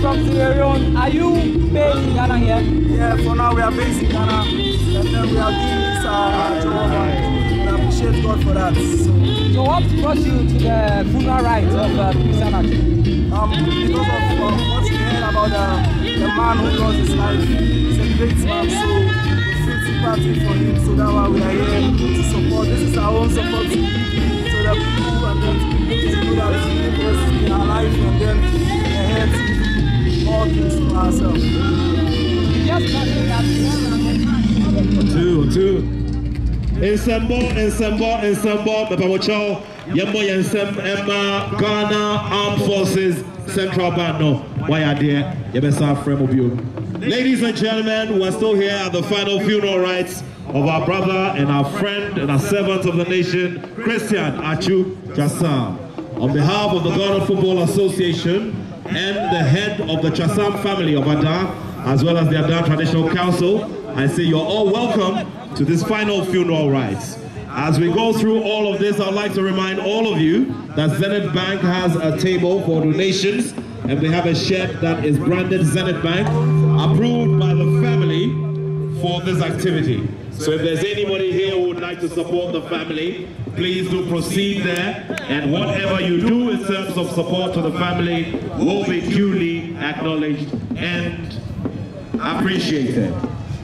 from Sierra Leone, are you based in Ghana here? Yeah, for now we are based in Ghana, and then we are doing this uh, job, and we appreciate God for that. So, So what brought you to the funeral rites of uh, Prince Anaki? um, because of uh, what we heard about the, the man who lost his life, he's a great man, so we feel sympathy for him. So that's why we are here to support. This is our own support to the people, and then people that in our life, and then two two. Nsɛmbɔ nsɛmbɔ nsɛmbɔ mɛpamɔkyɛw yɛmmɔ yɛn nsɛm ɛma ghana armed forces central band no wayɛ adeɛ yɛbɛsa afrɛ mu bio ladies and gentlemen we're still here at the final funeral rites of our brother and our friend and our servant of the nation christian Atsu Twasam. On behalf of the ghana football association and the head of the Twasam family of Ada, as well as the Ada Traditional Council, I say you're all welcome to this final funeral rites. As we go through all of this, I'd like to remind all of you that Zenith Bank has a table for donations, and we have a shed that is branded Zenith Bank, approved by the family for this activity. So if there's anybody here who would like to support the family, please do proceed there. And whatever you do in terms of support to the family will be duly acknowledged and appreciated.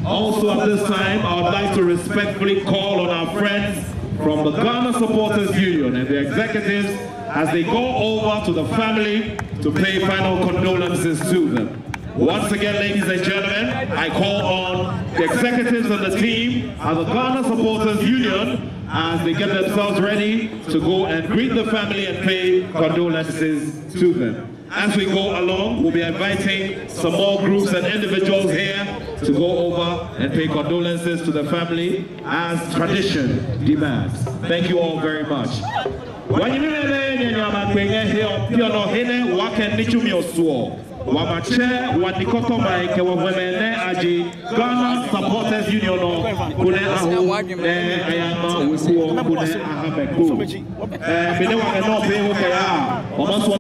Also at this time, I would like to respectfully call on our friends from the Ghana Supporters Union and the executives as they go over to the family to pay final condolences to them. Once again, ladies and gentlemen, I call on the executives and the team of the Ghana Supporters Union as they get themselves ready to go and greet the family and pay condolences to them. As we go along, we'll be inviting some more groups and individuals here to go over and pay condolences to the family as tradition demands. Thank you all very much. kwenye hiyo piono hene wake nichumi osuo wamache wadikotoma ike wavemene aji Ghana Supporters Union no kune ahu eh ayama wikuo kune ahameko eh mine wangeno pewo kaya omaswa